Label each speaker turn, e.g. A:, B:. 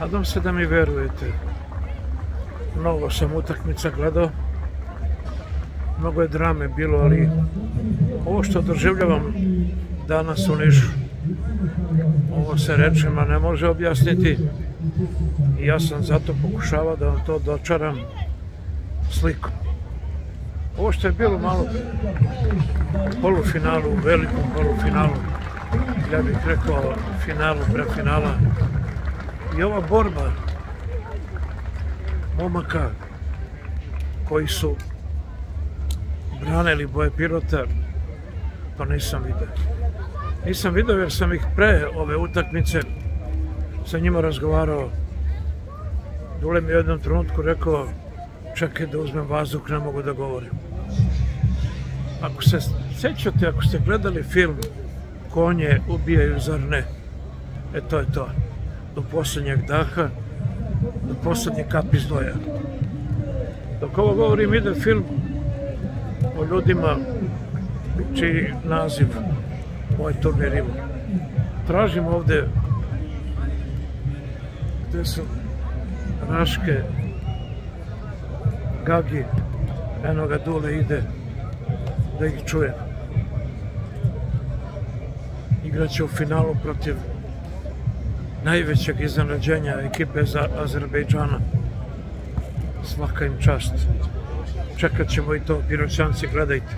A: Nadam se da mi verujete. Mnogo sam utakmica gledao. Mnogo je drame bilo, ali ovo što doživljavam danas u Nišu, ovo se rečima ne može objasniti. I ja sam zato pokušavao da vam to dočaram slikom. Ovo što je bilo malo polufinalu, velikom polufinalu, ja bih rekao finalu, pre finala, i ova borba momaka koji su branili boje pirota, to nisam vidio. Nisam vidio jer sam ih pre ove utakmice sa njima razgovarao. Dule mi u jednom trenutku rekao čekaj da uzmem vazduh, ne mogu da govorim. Ako se sjećate, ako ste gledali film Konje ubijaju, zar ne? E to je to. Do posljednjeg daha, do posljednje kapi zdoja. Dok ovo govorim, ide film o ljudima čiji naziv moj turnir ima. Tražim ovde gde su Raške, Gagi, eno ga Dule ide da ih čuje. Igraće u finalu protiv najvećeg iznenađenja ekipe za Azerbejdžana. Svaka im čast. Čekat ćemo i to, Piroćanci, gledajte.